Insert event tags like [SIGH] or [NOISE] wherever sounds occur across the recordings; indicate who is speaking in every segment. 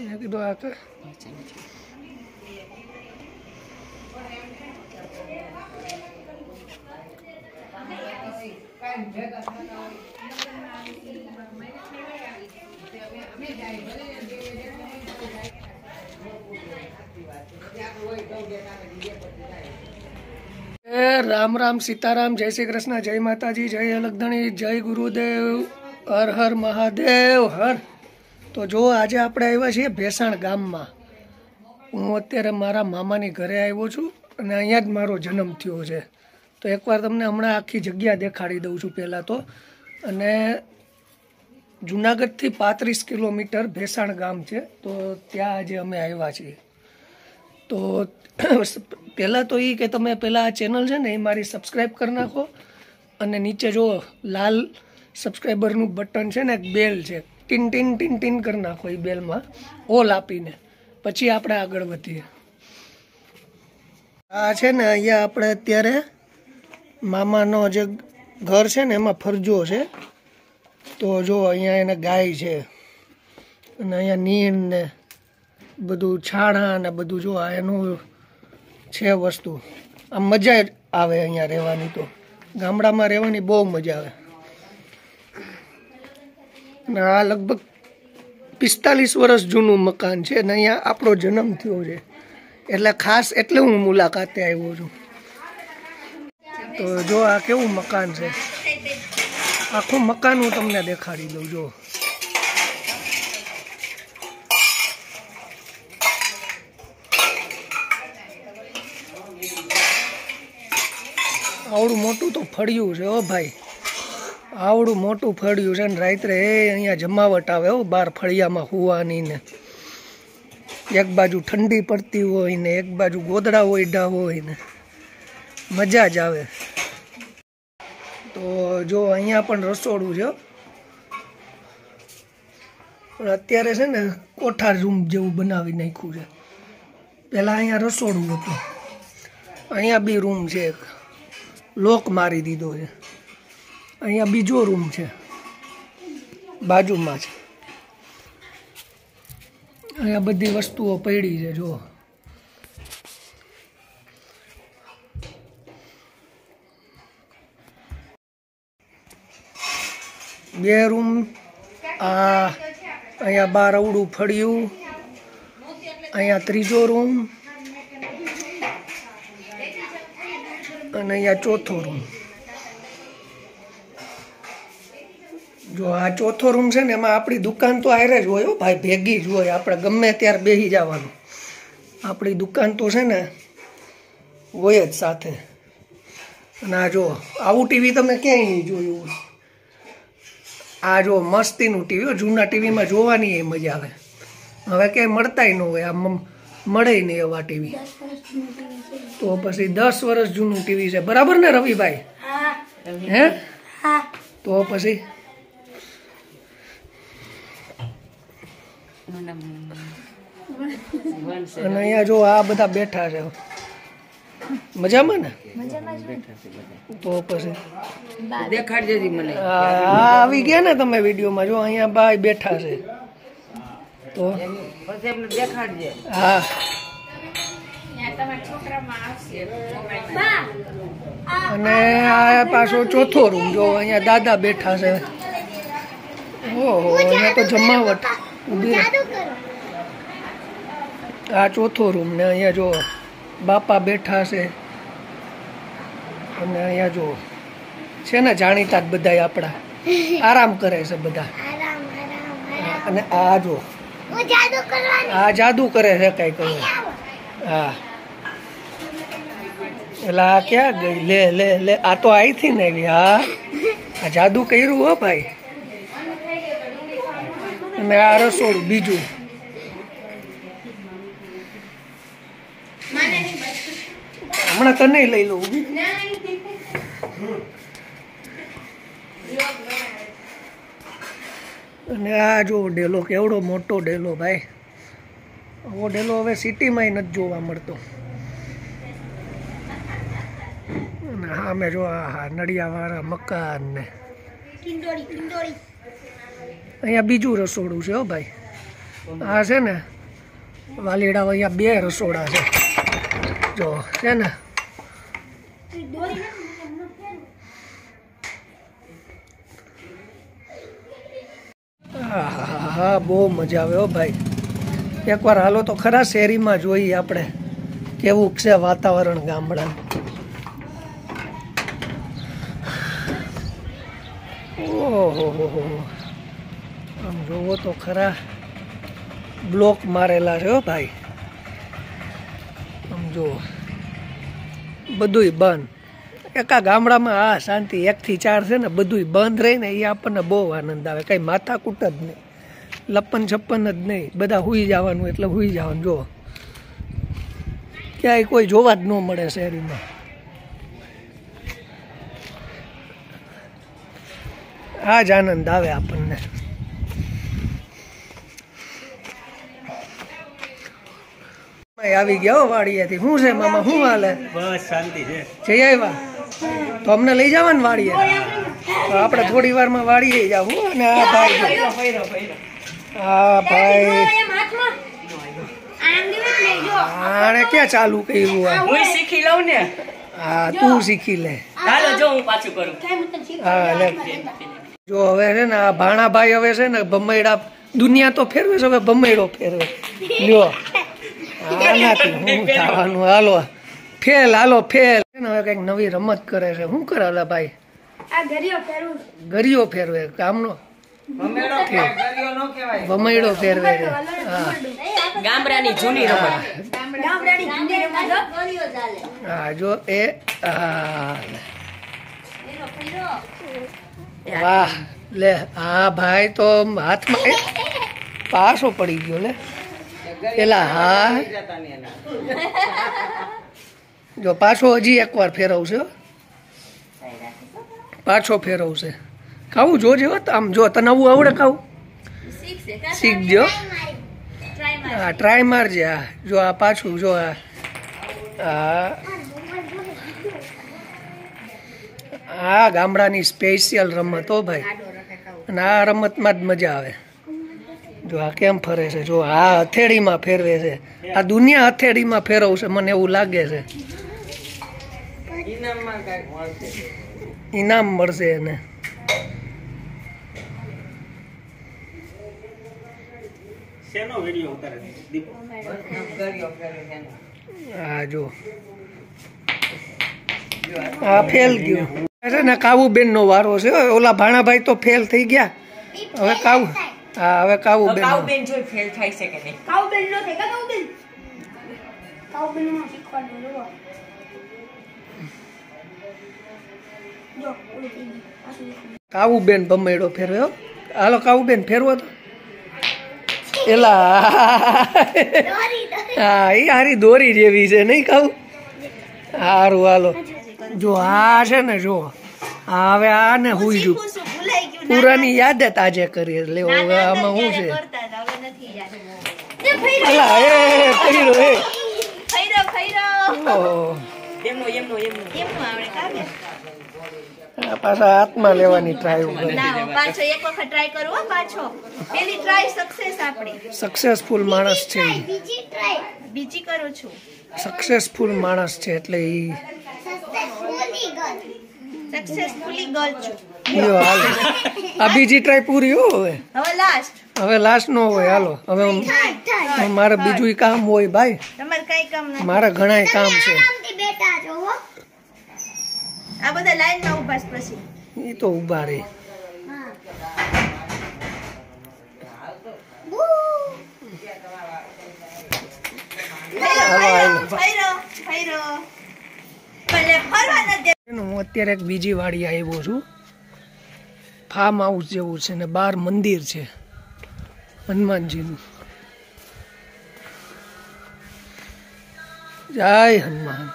Speaker 1: મેં કીધું આ કે એ રામ રામ સીતારામ જય શ્રી કૃષ્ણ જય માતાજી જય અલગધણી જય ગુરુદેવ હર હર મહાદેવ હર તો જો આજે આપણે આવ્યા છીએ ભેસાણ ગામમાં. હું અત્યારે મારા મામાની ઘરે આવ્યો છું અને અહીંયા જ મારો જન્મ થયો છે. તો એકવાર તમને હમણાં આખી જગ્યા દેખાડી દઉં છું પહેલાં તો. અને જુનાગઢથી પાંત્રીસ કિલોમીટર ભેસાણ ગામ છે. તો ત્યાં આજે અમે આવ્યા છીએ. તો [CLEARS THROAT] પહેલાં તો એ કે તમે પહેલાં આ ચેનલ છે ને એ મારી સબસ્ક્રાઈબ કરી નાખો. અને નીચે જો લાલ સબસ્ક્રાઈબરનું બટન છે ને એક બેલ છે. ટીન ટીન ટીન ટીન કરી નાખો એ બેલમાં. ઓલ આપીને. પછી આપણે આગળ વધીએ. આ છે ને અહીંયા આપણે અત્યારે મામાનો જે ઘર છે ને એમાં ફરજો છે. તો જો અહીંયા એને ગાય છે. અને અહીંયા નીણ ને બધું છાણા ને બધું જો એનું છે વસ્તુ. આમ મજા આવે અહીંયા રહેવાની તો. ગામડામાં રહેવાની બહુ મજા આવે. આ લગભગ પિસ્તાલીસ વર્ષ જૂનું મકાન છે અને અહીંયા આપણો જન્મ થયો છે. એટલે ખાસ એટલે હું મુલાકાતે આવ્યો છું. તો જો આ કેવું મકાન છે. આખું મકાન હું તમને દેખાડી દઉં જો આવડું મોટું તો ફળિયું છે ઓ ભાઈ. આવડું મોટું ફળિયું છે ને રાત્રે એ અહીંયા જમાવટ આવે હો, બાર ફળિયામાં હુવાની ને એક બાજુ ઠંડી પડતી હોય ને એક બાજુ ગોદડા ઓઈડા હોય ને મજા જ આવે. તો જો અહીંયા પણ રસોડું છે. પણ અત્યારે છે ને કોઠાર રૂમ જેવું બનાવી નાખ્યું છે. પહેલાં અહીંયા રસોડું હતું. અહીંયા બી રૂમ છે એક. લોક મારી દીધો છે. અહીંયા બીજો રૂમ છે. બાજુમાં છે. અહીંયા બધી વસ્તુઓ પડી છે, જુઓ. બે રૂમ, આ અહીંયા બાર અવડું ફળિયું, અહીંયા ત્રીજો રૂમ, અને અહીંયા ચોથો રૂમ. જો આ ચોથો રૂમ છે ને એમાં આપણી દુકાન તો આયરે જ હોય હો ભાઈ ભેગી જ હોય. આપણે ગમે ત્યારે બેસી જવાનું. આપણી દુકાન તો છે ને હોય જ સાથે. અને આ જો આવું ટીવી તમે ક્યાંય નહીં જોયું આ જો મસ્તીનું ટીવી જૂના ટીવીમાં જોવાની એ મજા આવે. હવે ક્યાંય મળતાય ન હોય આમ મળે નહીં એવા ટીવી. તો પછી દસ વર્ષ જૂનું ટીવી છે. બરાબર ને રવિભાઈ? હે. તો પછી? અને અહીંયા જો આ બધા બેઠા છે. મજામાં ને? તો પછી
Speaker 2: દેખાડજે મને.
Speaker 1: આવી ગયા ને તમે વિડીયોમાં. જો અહીંયા ભાઈ બેઠા છે. તો
Speaker 2: દેખાડજે.
Speaker 1: હા. અને આ પાછો ચોથો રૂમ જો અહીંયા દાદા બેઠા છે. ઓહો અહીંયા તો જમાવટ. ઊભી આ ચોથો રૂમ ને અહીંયા જો બાપા બેઠા છે. અને અહીંયા જો છે ને જાણીતા જ બધા આપણા. [LAUGHS] આરામ કરે છે બધા. અને આ જો આ જાદુ કરે છે કઈ કહે. હા. એટલે આ ક્યાં ગઈ? લે લે લે. આ તો અહીંથી ને આવી હા. આ જાદુ કર્યું હો ભાઈ. અને આ રસોડું બીજું. હમણાં તને લઈ લઉં. અને આ જો ડેલો કેવડો મોટો ડેલો ભાઈ. આવો ડેલો હવે સિટીમાં નથી જોવા મળતો. અને હા મેં જો આ નડિયાવાળા મકાન ને. અહીંયા બીજું રસોડું છે હો ભાઈ. આ છે ને વાલીડા અહીંયા બે રસોડા છે. જો, છે ને. હા બહુ મજા આવે હો ભાઈ. એકવાર હાલો તો ખરા શેરીમાં જોઈએ આપણે કેવું છે વાતાવરણ ગામડા ઓહો હો હો. આમ જોવો તો ખરા બ્લોક મારેલા છે હો ભાઈ. આમ જુઓ બધુંય બંધ. એકા ગામડામાં આ શાંતિ એકથી ચાર છે ને, બધુંય બંધ રહે ને એ આપણને બહુ આનંદ આવે. કંઈ માથાકૂટ જ નહીં. લપ્પન છપ્પન જ નહીં. બધા હુઈ જવાનું એટલે હુઈ જવાનું. જો ક્યાંય કોઈ જોવા જ ન મળે શહેરીમાં. આ જ આનંદ આવે આપણને. આવી ગયા હો વાડીએથી. શું છે મામા? શું હાલે?
Speaker 3: બસ શાંતિ છે.
Speaker 1: જઈ આવ્યા? તો અમને લઈ જવાનું વાડીએ? તો આપણે થોડી વારમાં વાડીએ જાવું અને આ ભાઈ જો. આ ભાઈ. આણે ક્યાં ચાલુ કર્યું આ?
Speaker 2: હું શીખી લઉં ને?
Speaker 1: હા તું શીખી લે.
Speaker 2: હાલો જો હું પાછું કરું.
Speaker 1: હા લે. જો હવે છે ને આ ભાણાભાઈ હવે છે ને ભમૈડા દુનિયા તો ફેરવે છે હવે ભમૈડો ફેરવે. લ્યો. આનાથી હું થવાનું હાલો. ફેલ હાલો ફેલ. હવે કંઈક નવી રમત કરે છે. શું કરે અલા ભાઈ? ગરિયો ફેરવે. કામનો ભમૈડો ફેરવે છે. હા.
Speaker 2: ગામડાની જૂની રમત.
Speaker 1: હા. જો એ હા વાહ લે હા ભાઈ તો હાથમાં પાછો પાસો પડી ગયો લે. પેલા હા જો પાછો હજી એકવાર ફેરવશે. પાછો ફેરવશે. ખાવું જોજે આમ જો તને આવું આવડે ખાવું. શીખજો. હા ટ્રાય મારજે, હા. જો આ પાછું, જો આ. આ. આ ગામડાની સ્પેશિયલ રમત હો ભાઈ. અને આ રમતમાં જ મજા આવે. જો આ કેમ ફરે છે? જો આ હથેળીમાં ફેરવે છે. આ દુનિયા હથેળીમાં ફેરવશે મને એવું લાગે છે. ઇનામ મળશે એને. હા જો. આ ફેલ ગયો. છે ને કાબુબેન નો વારો છે ઓલા ભાણાભાઈ તો ફેલ થઈ ગયા. હવે કાબુ હા હવે કાબુબેન નો.
Speaker 2: બેન. જો ફેલ થાય છે કે નહીં?
Speaker 4: કાઉબેન નો છે કાઉબેન કાઉબેનમાં શીખવાનું જો જો ઓલું થઈ ગયું. પાછું દેખાડું.
Speaker 1: ભમેડો ફેરવ્યો. હાલો કાબુબેન ફેરવો તો. એલા. હા એ હારી દોરી જેવી છે નહીં કાબુ? સારું હાલો. જો આ છે ને જો. આ હવે આ ને હુઈ જુ પુરાની યાદ તાજે કરી લેવો હવે આમાં શું છે? અલા એ કર્યો એ ઓહો.
Speaker 2: એમનો એમનો એમનો.
Speaker 1: આ પાછા હાથમાં લેવાની ટ્રાય
Speaker 5: પાછો એક વખત ટ્રાય કરું પાછો. પેલી ટ્રાય સક્સેસ આપણી.
Speaker 1: સક્સેસફુલ માણસ છે.
Speaker 4: બીજી ટ્રાય
Speaker 5: બીજી કરું છું.
Speaker 1: સક્સેસફુલ માણસ છે એટલે ઈ
Speaker 4: સક્સેસફુલી ગર્લ.
Speaker 5: સક્સેસફુલી ગર્લ છું.
Speaker 1: લ્યો હાલો. [LAUGHS] આ બીજી ટ્રાય પૂરી હો હવે.
Speaker 5: હવે લાસ્ટ
Speaker 1: હવે લાસ્ટ નો હોય હાલો. હવે મારે બીજું કામ હોય ભાઈ.
Speaker 5: તમારે કઈ કામ નથી.
Speaker 1: મારે ઘણા કામ છે.
Speaker 5: આ બધા લાઈનમાં ઊભા પછી.
Speaker 1: એ તો
Speaker 5: ઊભા રે.
Speaker 1: હું અત્યારે એક બીજી વાડી આવ્યો છું. ફાર્મ હાઉસ જેવું છે ને બહાર મંદિર છે. હનુમાનજીનું. જય હનુમાન.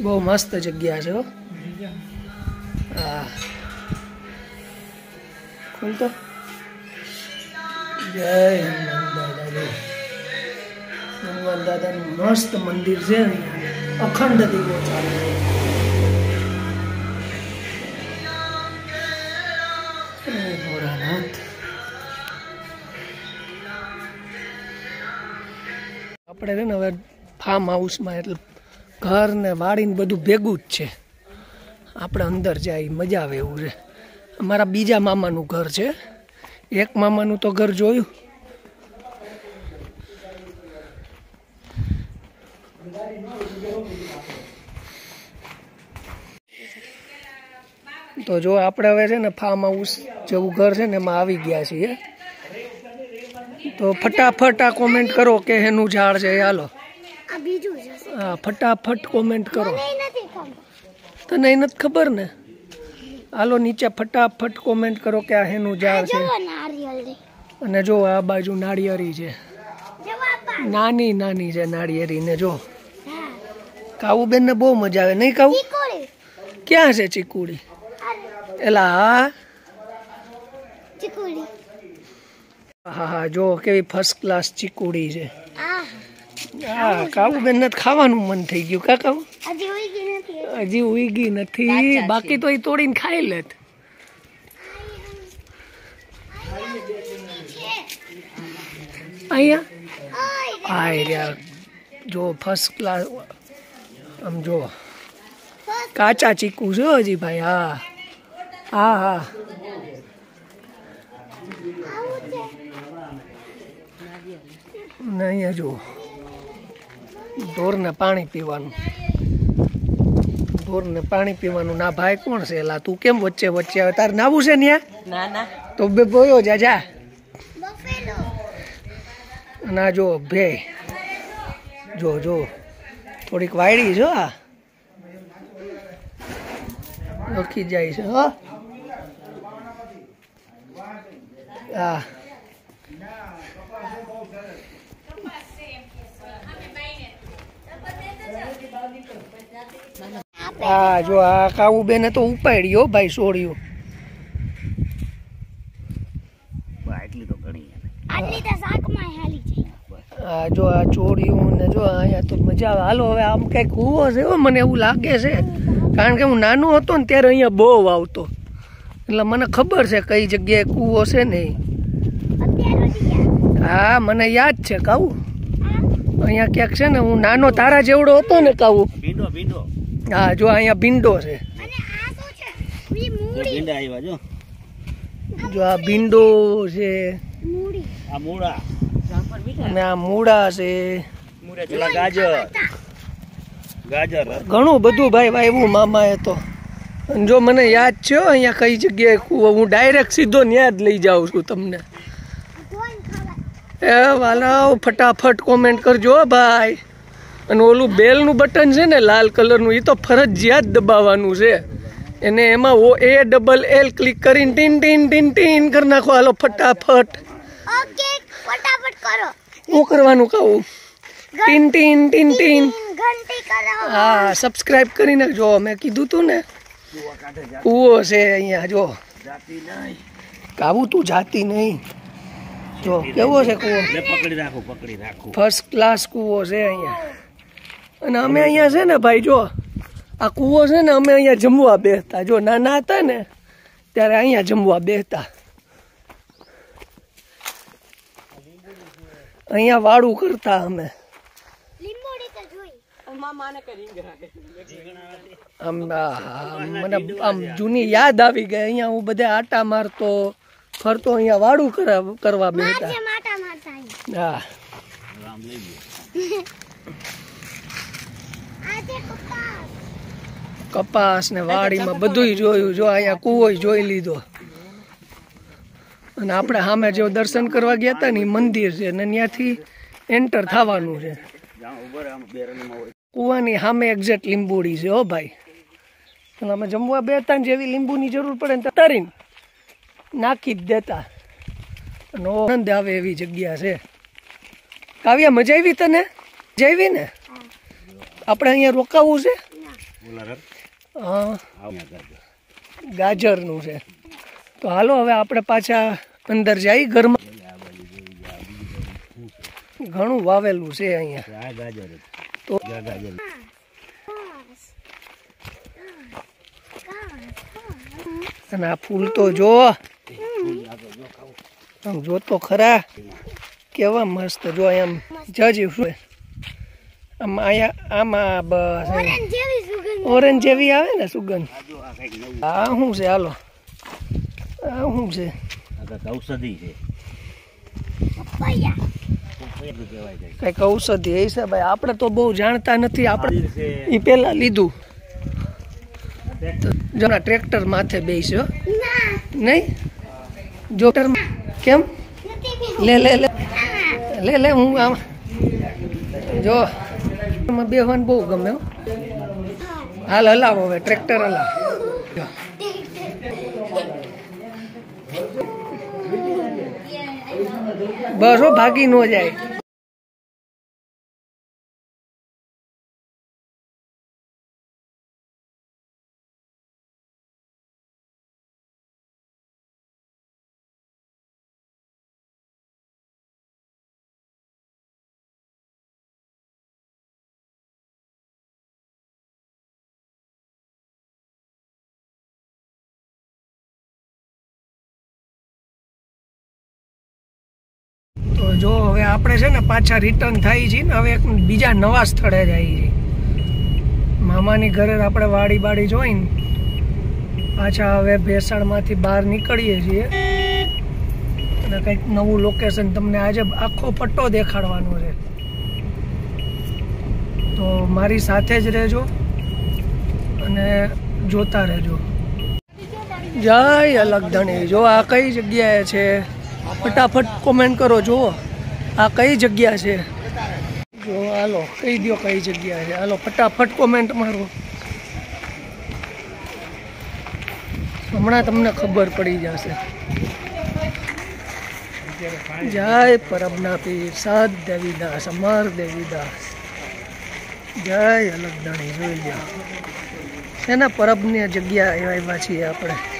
Speaker 1: બહુ મસ્ત જગ્યા છે હો. હા. ખોલતો? જય હનુમાન દાદા હનુમાન દાદાનું મસ્ત મંદિર છે અહીંયા. અખંડ દીવો ચાલે આપણે છે ને હવે ફાર્મ હાઉસમાં એટલે ઘર ને વાડીને બધું ભેગું જ છે. આપણે અંદર જાય, મજા આવે એવું છે. અમારા બીજા મામાનું ઘર છે. એક મામાનું તો ઘર જોયું. તો જો આપણે હવે છે ને ફાર્મ હાઉસ જેવું ઘર છે ને એમાં આવી ગયા છીએ. તો ફટાફટ આ કોમેન્ટ કરો કે એનું ઝાડ છે હાલો. હા ફટાફટ કોમેન્ટ કરો. તને નથી ખબર ને? હાલો નીચે ફટાફટ કોમેન્ટ કરો કે આ એનું ઝાડ છે. અને જો આ બાજુ નાળિયેરી છે. નાની નાની છે નાળિયેરી ને જો.
Speaker 4: હા
Speaker 1: કાવું ને બહુ મજા આવે. નહીં કાવું? ક્યાં છે ચીકુડી? એલા હા? હા હા જો કેવી ફર્સ્ટ ક્લાસ ચીકુડી છે. હા. કાવું બેન ને ખાવાનું મન થઈ ગયું. કા કાવું?
Speaker 4: હજી
Speaker 1: ઉઈ નથી. બાકી તો એ તોડીને ખાઈ લેત. અહીંયા? આ રહ્યા જો ફર્સ્ટ ક્લાસ આમ જો. કાચા ચીકુ છે હજી ભાઈ હા. હા હા. ને અહીંયા જુઓ ઢોરને પાણી પીવાનું. ઢોરને પાણી પીવાનું. ના ભાઈ કોણ છે એલા? તું કેમ વચ્ચે વચ્ચે આવે? તારે નાવું છે ને
Speaker 2: ના ના.
Speaker 1: તો બે બોયો જા જા. અને આ જો ભે જો જો. થોડીક વાયડી છો આ. લખી જાય છે હો. હા હા જો આ કાવું બેને તો ઉપાડ્યો ભાઈ છોડ્યું
Speaker 4: આટલી તો જાય
Speaker 1: આ જો આ ચોરિયું ને જો અહીંયા તો મજા આવે. હાલો હવે આમ કંઈક કૂવો છે હો મને એવું લાગે છે. કારણ કે હું નાનો હતો ને ત્યારે અહીંયા બહુ આવતો. એટલે મને ખબર છે કઈ જગ્યાએ કૂવો છે ને ઈ.
Speaker 4: અત્યારે હજી ક્યાં?
Speaker 1: હા મને યાદ છે કાવું. અહીંયા ક્યાંક છે ને હું નાનો તારા જેવડો હતો ને કાવું.
Speaker 3: ભીંડો ભીંડો.
Speaker 1: હા જો અહીંયા ભીંડો છે.
Speaker 4: અને આ શું છે? ઈ
Speaker 3: જો
Speaker 4: મૂડી
Speaker 3: ભીંડા આવ્યા જો.
Speaker 1: જો આ ભીંડો છે.
Speaker 3: આ મૂળા.
Speaker 1: અને આ મૂળા છે.
Speaker 3: ગાજર. ગાજર.
Speaker 1: ઘણું બધું ભાઈ વાવ્યું એ તો. અને જો મને યાદ છે અહીંયા કઈ જગ્યાએ કૂવો હું ડાયરેક્ટ સીધો ત્યાં જ લઈ જાઉં છું તમને. એ વાલાઓ ફટાફટ કોમેન્ટ કરજો ભાઈ. અને ઓલું બેલનું બટન છે ને લાલ કલરનું એ તો ફરજિયાત દબાવવાનું છે. એને એમાં O A double L click કરીને ટીન ટીન ટીન ટીન કરી નાખો. હાલો ફટાફટ.
Speaker 4: ઓકે ફટાફટ કરો.
Speaker 1: શું કરવાનું કહું? ટીન ટીન ટીન ટીન. હા સબસ્ક્રાઇબ કરી નાખજો મેં કીધું તું ને. કૂવો છે અહીંયા જો. કાવું તું જાતી નહીં. જો કેવો છે કૂવો?
Speaker 3: લે પકડી રાખો પકડી રાખો.
Speaker 1: ફર્સ્ટ ક્લાસ કૂવો છે અહીંયા. અને અમે અહીંયા છે ને ભાઈ જો. આ કૂવો છે ને અમે અહીંયા જમવા બેસતા. જો નાના હતા ને ત્યારે અહીંયા જમવા બેસતા. અહીંયા વાળું કરતા અમે. મને આમ જૂની યાદ આવી ગઈ. અહીંયા હું બધે આટા મારતો ફરતો અહીંયા વાળું કરા- કરવા
Speaker 4: અહીં.
Speaker 1: હા
Speaker 3: રામ લઈ ગયો
Speaker 4: આ છે કપાસ.
Speaker 1: કપાસ ને વાડીમાં બધુંય જોયું. જો અહીંયા કુવો જોઈ લીધો. અને આપણે સામે જો દર્શન કરવા ગયા હતા ને મંદિર છે અને ત્યાંથી એન્ટર થવાનું છે. કૂવાની સામે એક્ઝેક્ટ લીંબુડી છે હો ભાઈ. અને અમે જમવા બેતા ને જેવી લીંબુની જરૂર પડે ને તરીને નાખી જ દેતા. અને આનંદ આવે એવી જગ્યા છે. કાવ્યા મજા આવી તને? મજા આવી ને? આપણે અહીંયા રોકાવું છે? હા. ગાજરનું છે. તો હાલો હવે આપણે પાછા અંદર જાય ઘરમાં ઘણું વાવેલું છે અહીંયા. તો- અને આ ફૂલ તો જો. આમ જો તો ખરા. કેવા મસ્ત જો એમ જજી શું. આમ અહીંયા આમાં બસ ઓરેન્જ જેવી આવે ને સુગંધ.
Speaker 3: આ
Speaker 1: શું છે? હાલો. આ શું છે?
Speaker 3: કંઈક ઔષધિ છે.
Speaker 1: કંઈક એ છે ભાઈ આપણે તો બહુ જાણતા નથી આપણે એ પેલા લીધું. તો જણા ટ્રેક્ટર માથે બેસ્યો
Speaker 4: ના.
Speaker 1: નહીં? જો કેમ? લે લે લે. લે લે હું આમ જો. બેહવાનું બહુ ગમે હાલ હલાવો હવે ટ્રેક્ટર હલાવો. બસ હો ભાગી ન જાય. તો જો હવે આપણે છે ને પાછા રિટર્ન થાય છે ને, હવે એક બીજા નવા સ્થળે જઈએ છીએ મામાની ઘરે આપણે વાડી બાડી જોઈને પાછા હવે ભેસાણમાંથી બહાર નીકળીએ છીએ. અને કંઈક નવું લોકેશન તમને આજે આખો પટ્ટો દેખાડવાનો છે. તો મારી સાથે જ રહેજો અને જોતા રહેજો. જય અલગ ધણી. જો આ કઈ જગ્યાએ છે? ફટાફટ કોમેન્ટ કરો, જુઓ. આ કઈ જગ્યા છે? જો, હાલો, કહી દો કઈ જગ્યા છે. હાલો, ફટાફટ કોમેન્ટ મારો. હમણાં તમને ખબર પડી જશે. જય પરમના પીર સાત દેવીદાસ, અમર દેવીદાસ. જય અલગ ધણી જોઈ લો એના પરબની જગ્યા એવા છીએ આપણે?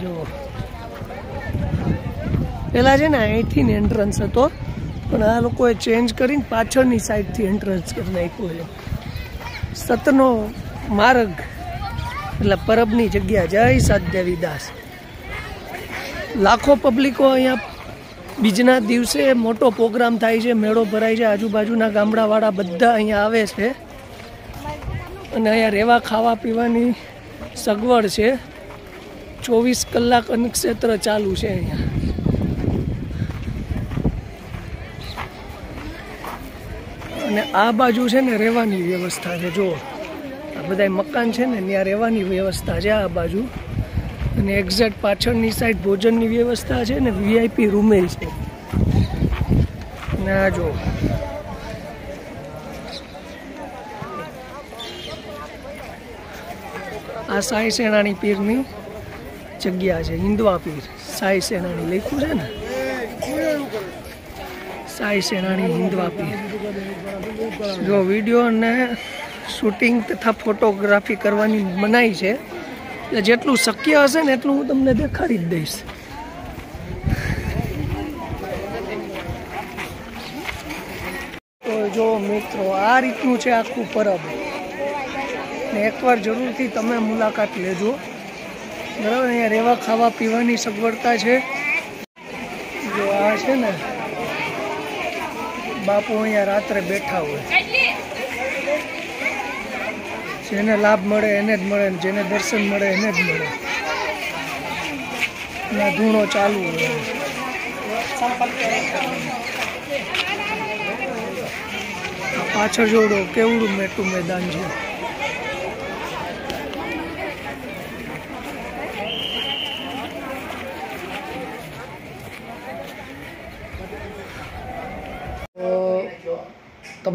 Speaker 1: જો. પેલા છે ને અહીંથી ને એન્ટ્રન્સ હતો. પણ આ લોકોએ ચેન્જ કરીને પાછળની સાઈડથી એન્ટ્રન્સ કરી નાખ્યું છે. સતનો માર્ગ, એટલે પરબની જગ્યા. જય સાધ્યવી દાસ. લાખો પબ્લિકો અહીંયા બીજના દિવસે મોટો પ્રોગ્રામ થાય છે, મેળો ભરાય છે, આજુબાજુના ગામડાવાળા બધા અહીંયા આવે છે. અને અહીંયા રહેવા, ખાવા, પીવાની સગવડ છે. ચોવીસ કલાક અન્નક્ષેત્ર ચાલુ છે અહીંયા. અને આ બાજુ છે ને રહેવાની વ્યવસ્થા છે જો આ બધા મકાન છે ને, ત્યાં રહેવાની વ્યવસ્થા છે આ બાજુ. અને એક્ઝેક્ટ પાછળની સાઈડ ભોજનની વ્યવસ્થા છે ને વીઆઈપી રૂમે છે. અને આ જો આ સાંઈ સેનાની પીરની જગ્યા છે હિન્દવા પીર સાઈ સેનાણી લખ્યું છે ને? સાઈ સેનાણી હિન્દવા પીર જો વીડિયો અને શૂટિંગ તથા ફોટોગ્રાફી કરવાની મનાઈ છે, એટલે જેટલું શક્ય હશે ને એટલું હું તમને દેખાડી જ દઈશ. તો જો મિત્રો, આ રીતનું છે આખું પરબ. ને એકવાર જરૂરથી તમે મુલાકાત લેજો. બરાબર, અહીંયા રહેવા ખાવા પીવાની સગવડતા છે. જો આ છે ને, બાપુ અહીંયા રાત્રે બેઠા હોય. જેને લાભ મળે એને જ મળે, જેને દર્શન મળે એને જ મળે. ના ધૂણો ચાલુ હોય. પાછળ જોડો, કેવડું મેટું મેદાન છે.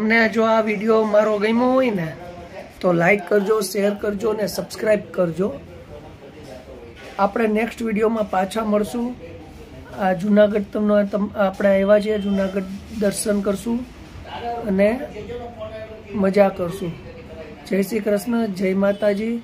Speaker 1: તમને જો આ વીડિયો મારો ગમ્યો હોય ને, તો લાઈક કરજો શેર કરજો ને સબસ્ક્રાઈબ કરજો. આપણે નેક્સ્ટ વિડીયોમાં પાછા મળશું. આ જુનાગઢ તમને આપણે આવ્યા છીએ, જુનાગઢ દર્શન કરશું અને મજા કરશું. જય શ્રી કૃષ્ણ, જય માતાજી.